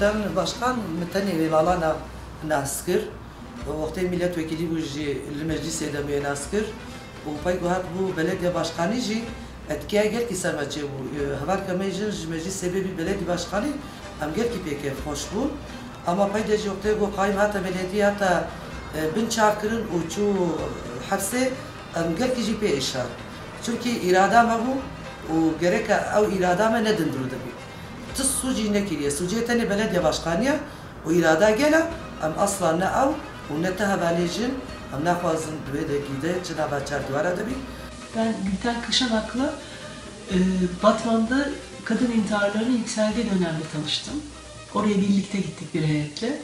Gülten Başkan mteni velalana naskır. Vakti milletvekili bu ji meclis edemiye naskır. Bu pay guhat bu belediye başkanı ji etkiye gel ki semaçı bu. Haber kamejin ji meclis sebebi belediye başkanı am gel ki pek hoş bu. Ama pay de jokte bu kayım hata belediye hata bin çarkırın uçu hapse am gel ki ji pe işar. Çünkü irada ma bu و gerek او irada ma ne dindru dabi. Tıs suci ne kiriye. Suci tane belediye başkanıya o irada gele am asla ne av و ne tehabalejin am ne fazın düve de gide çına baçar duvara dabi. Ben Gülten Kışanak'la e, Batman'da kadın intiharlarının yükseldiği dönemde tanıştım. Oraya birlikte gittik bir heyetle.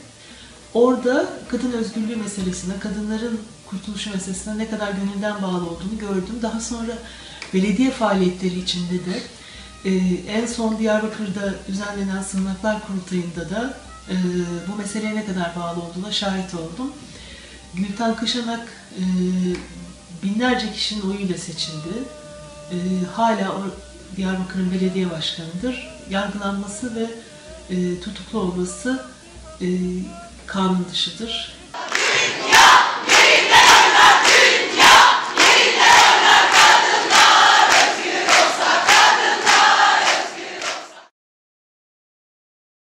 Orada kadın özgürlüğü meselesine, kadınların kurtuluşu meselesine ne kadar gönülden bağlı olduğunu gördüm. Daha sonra belediye faaliyetleri içinde de e, en son Diyarbakır'da düzenlenen sığınaklar kurultayında da e, bu meseleye ne kadar bağlı olduğuna şahit oldum. Gülten Kışanak e, binlerce kişinin oyuyla seçildi. E, hala o Diyarbakır'ın belediye başkanıdır. Yargılanması ve e, tutuklu olması e, kanun dışıdır.